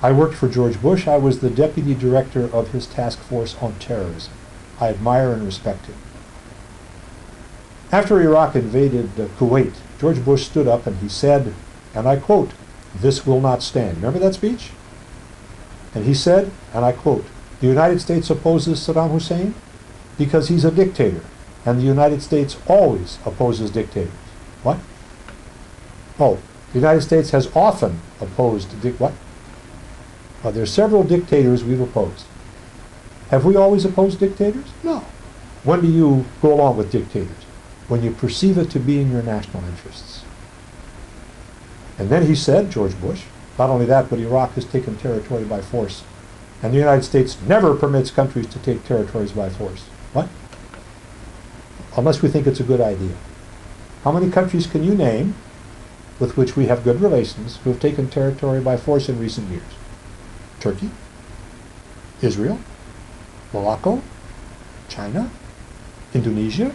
I worked for George Bush. I was the deputy director of his task force on terrorism. I admire and respect him. After Iraq invaded uh, Kuwait, George Bush stood up and he said, and I quote, this will not stand. Remember that speech? And he said, and I quote, the United States opposes Saddam Hussein because he's a dictator, and the United States always opposes dictators. What? Oh, the United States has often opposed dic- what? Uh, there are several dictators we've opposed. Have we always opposed dictators? No. When do you go along with dictators? When you perceive it to be in your national interests. And then he said, George Bush, not only that, but Iraq has taken territory by force. And the United States never permits countries to take territories by force. What? Unless we think it's a good idea. How many countries can you name with which we have good relations who have taken territory by force in recent years? Turkey? Israel? Morocco? China? Indonesia?